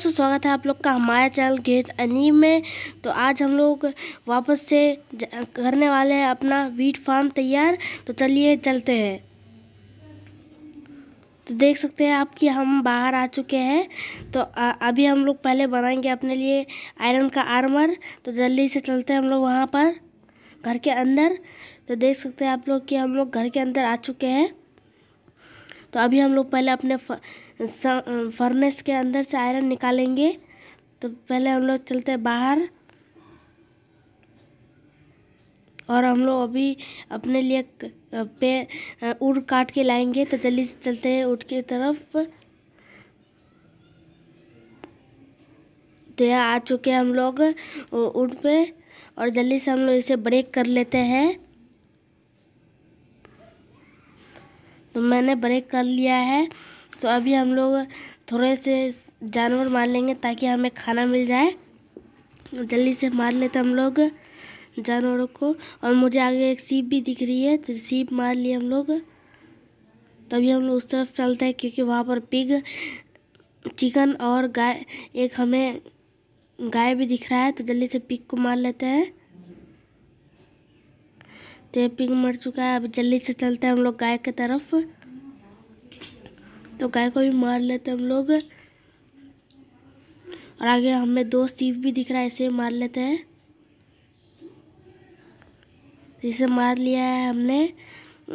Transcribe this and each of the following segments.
दोस्तों स्वागत है आप लोग का हमारे चैनल गेज अनीम में। तो आज हम लोग वापस से करने वाले हैं अपना वीट फार्म तैयार। तो चलिए चलते हैं। तो देख सकते हैं आप कि हम बाहर आ चुके हैं। तो आ, अभी हम लोग पहले बनाएँगे अपने लिए आयरन का आर्मर। तो जल्दी से चलते हैं हम लोग वहाँ पर घर के अंदर। तो देख सकते हैं आप लोग कि हम लोग घर के अंदर आ चुके हैं। तो अभी हम लोग पहले अपने फर्नेस के अंदर से आयरन निकालेंगे। तो पहले हम लोग चलते हैं बाहर। और हम लोग अभी अपने लिए पे, उड़ काट के लाएँगे। तो जल्दी से चलते हैं उठ की तरफ़। तो यह आ चुके हैं हम लोग उड़ पे। और जल्दी से हम लोग इसे ब्रेक कर लेते हैं। मैंने ब्रेक कर लिया है। तो अभी हम लोग थोड़े से जानवर मार लेंगे ताकि हमें खाना मिल जाए। जल्दी से मार लेते हम लोग जानवरों को। और मुझे आगे एक सीप भी दिख रही है तो सीप मार लिए हम लोग। तभी हम लोग उस तरफ़ चलते हैं क्योंकि वहाँ पर पिग चिकन और गाय, एक हमें गाय भी दिख रहा है तो जल्दी से पिग को मार लेते हैं। तो पिग मर चुका है, अब जल्दी से चलते हैं हम लोग गाय की तरफ़। तो गाय को भी मार लेते हैं हम लोग। और आगे हमें दो सीप भी दिख रहा है, इसे मार लेते हैं। इसे मार लिया है हमने।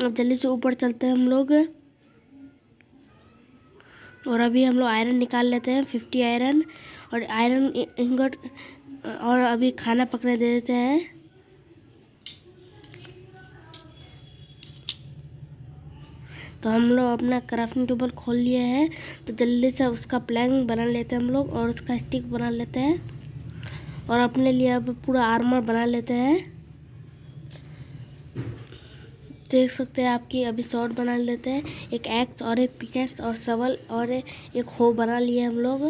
अब जल्दी से ऊपर चलते हैं हम लोग। और अभी हम लोग आयरन निकाल लेते हैं फिफ्टी आयरन। और आयरन इंगट, और अभी खाना पकने दे देते हैं। तो हम लोग अपना क्राफ्टिंग टेबल खोल लिए हैं। तो जल्दी से उसका प्लैंक बना लेते हैं हम लोग और उसका स्टिक बना लेते हैं। और अपने लिए अब पूरा आर्मर बना लेते हैं। देख सकते हैं आपकी अभी शॉर्ट बना लेते हैं। एक एक्स और एक पिकेक्स और सवल और एक हो बना लिए हम लोग।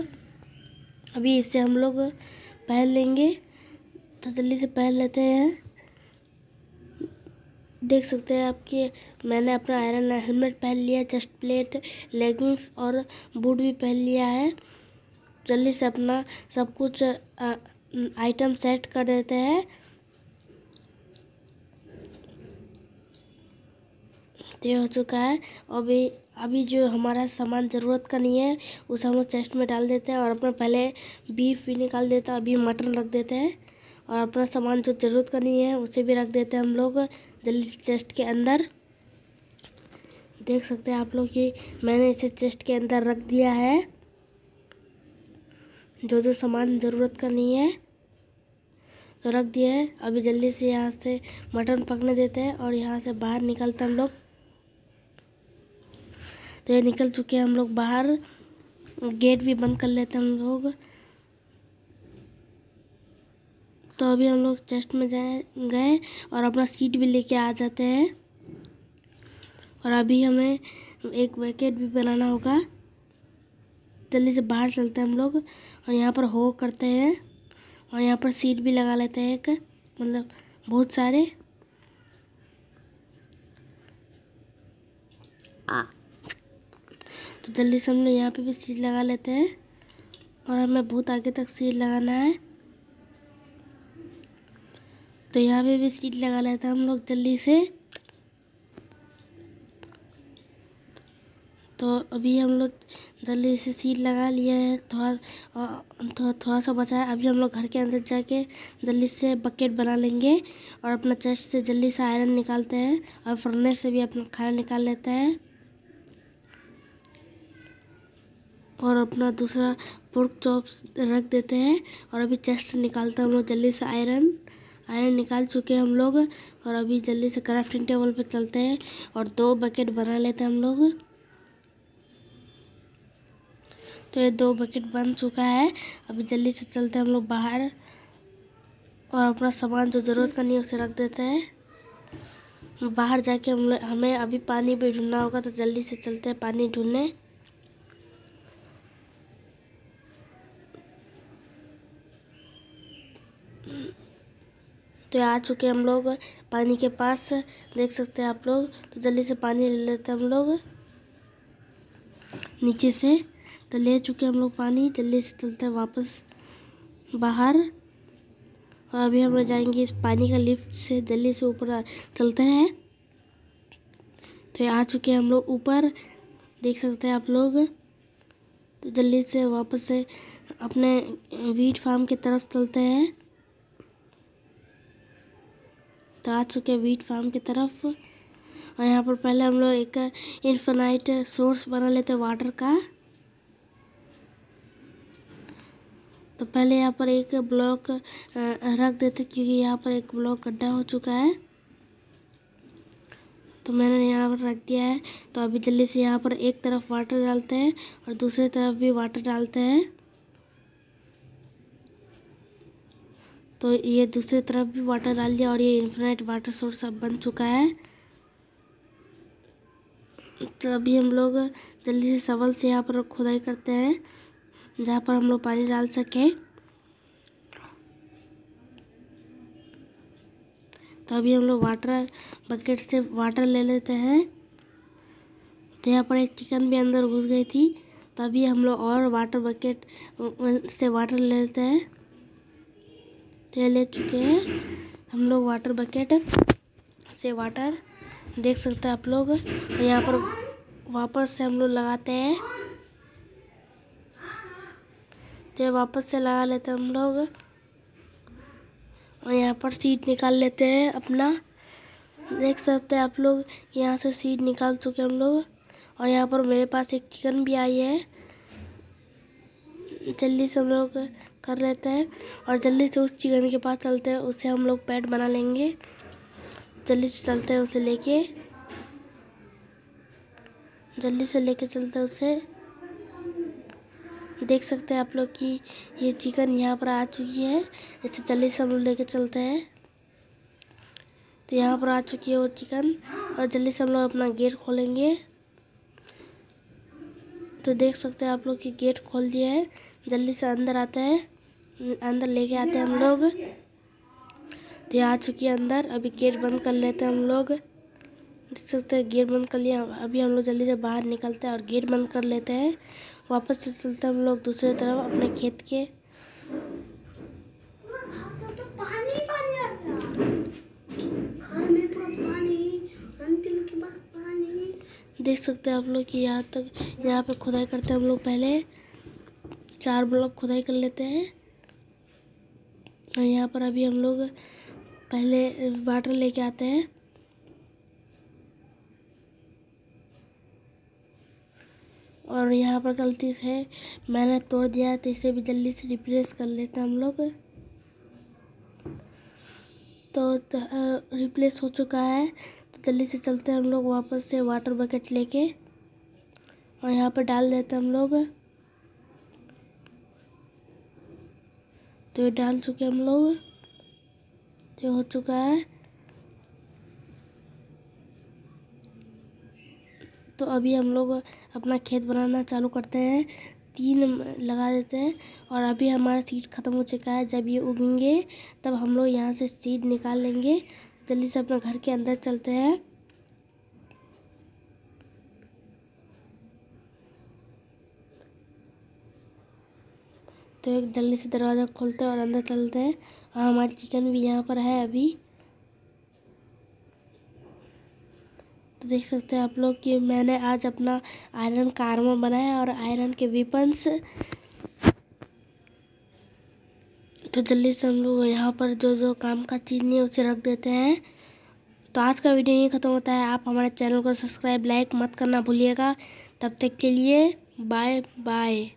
अभी इसे हम लोग पहन लेंगे। तो जल्दी से पहन लेते हैं। देख सकते हैं आपके मैंने अपना आयरन हेलमेट पहन लिया चेस्ट प्लेट लेगिंग्स और बूट भी पहन लिया है। जल्दी से अपना सब कुछ आइटम सेट कर देते हैं। ये हो चुका है। अभी अभी जो हमारा सामान ज़रूरत का नहीं है, उसे हम चेस्ट में डाल देते हैं और अपना पहले बीफ भी निकाल देते हैं, अभी मटन रख देते हैं। और अपना सामान जो ज़रूरत का नहीं है, उसे भी रख देते हैं हम लोग, जल्दी चेस्ट के अंदर। देख सकते हैं आप लोग कि मैंने इसे चेस्ट के अंदर रख दिया है। जो जो सामान ज़रूरत का नहीं है तो रख दिया है। अभी जल्दी से यहाँ से मटन पकने देते हैं और यहाँ से बाहर निकलते हम लोग। तो ये निकल चुके हैं हम लोग बाहर। गेट भी बंद कर लेते हैं हम लोग। तो अभी हम लोग चेस्ट में जाए, गए और अपना सीट भी लेके आ जाते हैं। और अभी हमें एक वैकेट भी बनाना होगा। जल्दी से बाहर चलते हैं हम लोग और यहाँ पर हो करते हैं और यहाँ पर सीट भी लगा लेते हैं एक मतलब बहुत सारे। तो जल्दी से हम लोग यहाँ पे भी सीट लगा लेते हैं और हमें बहुत आगे तक सीट लगाना है। तो यहाँ पे भी सीट लगा लेते हैं हम लोग जल्दी से। तो अभी हम लोग जल्दी से सीट लगा लिए हैं। थोड़ा थो, थोड़ा सा बचा है। अभी हम लोग घर के अंदर जाके जल्दी से बकेट बना लेंगे और अपना चेस्ट से जल्दी से आयरन निकालते हैं और फर्नेस से भी अपना खाना निकाल लेते हैं। और अपना दूसरा पुर्क चॉप्स रख देते हैं और अभी चेस्ट निकालते हैं हम लोग जल्दी से आयरन। आयरन निकाल चुके हैं हम लोग और अभी जल्दी से क्राफ्टिंग टेबल पे चलते हैं और दो बकेट बना लेते हैं हम लोग। तो ये दो बकेट बन चुका है। अभी जल्दी से चलते हैं हम लोग बाहर और अपना सामान जो ज़रूरत का नहीं है उसे रख देते हैं। बाहर जाके हम हमें अभी पानी भी ढूंढना होगा तो जल्दी से चलते हैं पानी ढूँढने। तो आ चुके हम लोग। पानी के पास देख सकते हैं आप लोग। तो जल्दी से पानी ले लेते हैं हम लोग। नीचे से तो ले चुके हम लोग पानी। जल्दी से चलते हैं वापस बाहर। और अभी हम लोग जाएँगे इस पानी का लिफ्ट से। जल्दी से ऊपर चलते हैं। तो आ चुके हैं हम लोग ऊपर। देख सकते हैं आप लोग। तो जल्दी से वापस से अपने वीट फार्म की तरफ़ चलते हैं। तो आ चुके हैं वीट फार्म की तरफ़। और यहाँ पर पहले हम लोग एक इन्फेनाइट सोर्स बना लेते हैं वाटर का। तो पहले यहाँ पर एक ब्लॉक रख देते क्योंकि यहाँ पर एक ब्लॉक गड्ढा हो चुका है। तो मैंने यहाँ पर रख दिया है। तो अभी जल्दी से यहाँ पर एक तरफ़ वाटर डालते हैं और दूसरी तरफ़ भी वाटर डालते हैं। तो ये दूसरी तरफ़ भी वाटर डाल दिया और ये इन्फिनाइट वाटर सोर्स अब बन चुका है। तो अभी हम लोग जल्दी से सवल से यहाँ पर खुदाई करते हैं, जहाँ पर हम लोग पानी डाल सकें। तो अभी हम लोग वाटर बकेट से वाटर ले लेते हैं। तो यहाँ पर एक चिकन भी अंदर घुस गई थी तो अभी हम लोग और वाटर बकेट से वाटर ले लेते हैं। ये ले चुके हैं। हम लोग वाटर बकेट से वाटर देख सकते हैं आप लोग। यहाँ पर वापस से हम लोग लगाते हैं। तो वापस से लगा लेते हैं हम लोग, और यहाँ पर सीट निकाल लेते हैं अपना। देख सकते हैं आप लोग, यहाँ से सीट निकाल चुके हम लोग, और यहाँ पर मेरे पास एक चिकन भी आई है। जल्दी से हम लोग कर लेते हैं और जल्दी से उस चिकन के पास चलते हैं उससे हम लोग पैड बना लेंगे। जल्दी से चलते हैं उसे लेके। जल्दी से लेके चलते हैं उसे। देख सकते हैं आप लोग कि ये चिकन यहाँ पर आ चुकी है। इसे जल्दी से हम लोग लेके चलते हैं। तो यहाँ पर आ चुकी है वो चिकन और जल्दी से हम लोग अपना गेट खोलेंगे। तो देख सकते हैं आप लोग कि गेट खोल दिया है। जल्दी से अंदर आते हैं। अंदर लेके आते हैं हम लोग। तो आ चुकी है अंदर। अभी गेट बंद कर लेते हैं हम लोग। देख सकते हैं, गेट बंद कर लिया। अभी हम लोग जल्दी से बाहर निकलते हैं और गेट बंद कर लेते हैं। वापस से चलते हम लोग दूसरे तरफ़ अपने खेत के। देख सकते हैं आप लोग कि यहाँ तक, यहाँ पे खुदाई करते हैं हम लोग पहले। चार ब्लॉक खुदाई कर लेते हैं। और यहाँ पर अभी हम लोग पहले वाटर लेके आते हैं। और यहाँ पर गलती से मैंने तोड़ दिया तो इसे भी जल्दी से रिप्लेस कर लेते हैं हम लोग। तो रिप्लेस हो चुका है तो जल्दी से चलते हैं हम लोग वापस से वाटर बकेट लेके। और यहाँ पर डाल देते हैं हम लोग। तो ये डाल चुके हम लोग। तो हो चुका है। तो अभी हम लोग अपना खेत बनाना चालू करते हैं। तीन लगा देते हैं और अभी हमारा सीड ख़त्म हो चुका है। जब ये उगेंगे, तब हम लोग यहाँ से सीड निकाल लेंगे। जल्दी से अपना घर के अंदर चलते हैं। तो एक जल्दी से दरवाज़ा खोलते हैं और अंदर चलते हैं। और हमारी चिकन भी यहाँ पर है अभी। तो देख सकते हैं आप लोग कि मैंने आज अपना आयरन का आर्मर बनाया और आयरन के वेपन्स तो जल्दी से हम लोग यहाँ पर जो जो काम का चीज़ नहीं है, उसे रख देते हैं। तो आज का वीडियो यहीं ख़त्म होता है। आप हमारे चैनल को सब्सक्राइब, लाइक मत करना भूलिएगा। तब तक के लिए बाय बाय